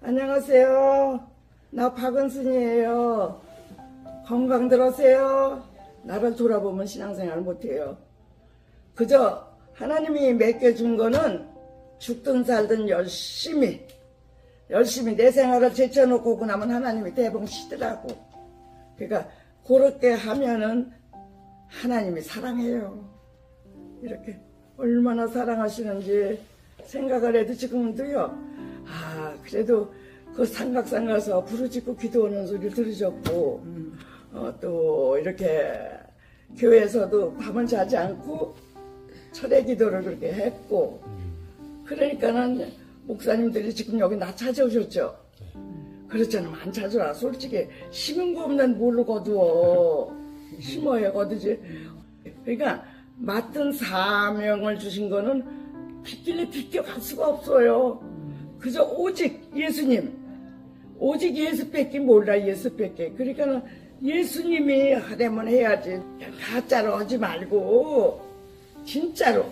안녕하세요. 나 박은순이에요. 건강 들었어요? 나를 돌아보면 신앙생활 못해요. 그저 하나님이 맡겨준 거는 죽든 살든 열심히 열심히 내 생활을 제쳐놓고 오고 나면 하나님이 대봉시더라고. 그러니까 그렇게 하면은 하나님이 사랑해요. 이렇게 얼마나 사랑하시는지 생각을 해도 지금도요. 아 그래도 그 삼각산 가서 부르짖고 기도하는 소리를 들으셨고 어, 또 이렇게 교회에서도 밤을 자지 않고 철회 기도를 그렇게 했고 그러니까는 목사님들이 지금 여기 나 찾아오셨죠. 그렇잖아. 안 찾아와. 솔직히 심은 거 없는 뭘로 거두어. 심어야 거두지. 그러니까 맡은 사명을 주신 거는 빗길래 비껴갈 수가 없어요 그저 오직 예수님 오직 예수밖에 몰라 예수밖에 그러니까 예수님이 하려면 해야지. 가짜로 하지 말고 진짜로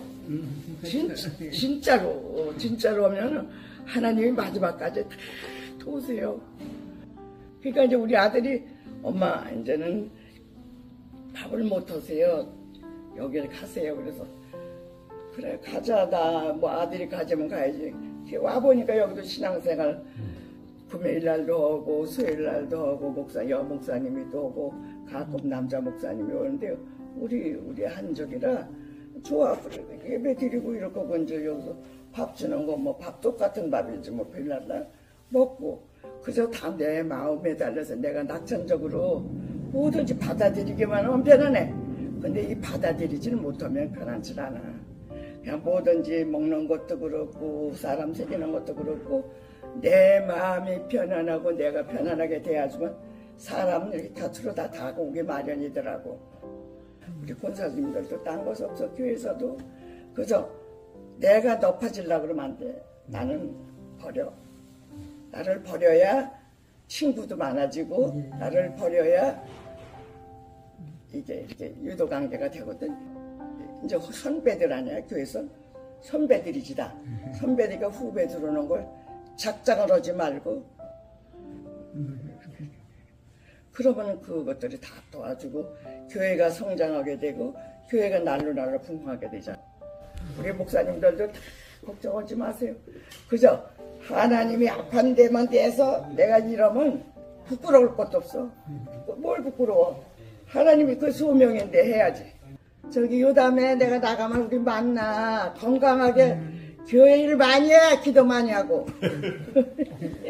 진, 진짜로 진짜로 하면 하나님이 마지막까지 다 도우세요. 그러니까 이제 우리 아들이 엄마 이제는 밥을 못 하세요. 여기를 가세요. 그래서 그래 가자. 나 뭐 아들이 가자면 가야지 와 보니까 여기도 신앙생활 금요일 날도 하고 수요일 날도 하고 목사 여 목사님이 또 오고 가끔 남자 목사님이 오는데 우리 우리 한족이라 좋아. 예배 드리고 이렇게 먼저 여기서 밥 주는 거 뭐 밥 똑같은 밥이지 뭐 별날 먹고 그저 다 내 마음에 달려서 내가 낙천적으로 뭐든지 받아들이기만 하면 편안해. 근데 이 받아들이지는 못하면 편하지 않아 뭐든지 먹는 것도 그렇고 사람 새기는 것도 그렇고 내 마음이 편안하고 내가 편안하게 돼야지만 사람은 이렇게 곁으로 다 다가오기 마련이더라고. 우리 권사님들도 딴 것이 없어. 교회에서도. 그저 내가 높아지려고 그러면 안 돼. 나는 버려. 나를 버려야 친구도 많아지고 나를 버려야 이게 이렇게 유도 관계가 되거든. 이제 선배들 아니야 교회에서 선배들이지 다. 선배들이가 후배 들어오는 걸 작작을 하지 말고 그러면 그것들이 다 도와주고 교회가 성장하게 되고 교회가 날로 날로 풍성하게 되잖아. 우리 목사님들도 다 걱정하지 마세요. 그저 하나님이 악한 데만 대해서 내가 이러면 부끄러울 것도 없어. 뭘 부끄러워? 하나님이 그 소명인데 해야지. 저기 요담에 내가 나가면 우리 만나. 건강하게. 교회 일 많이 해. 기도 많이 하고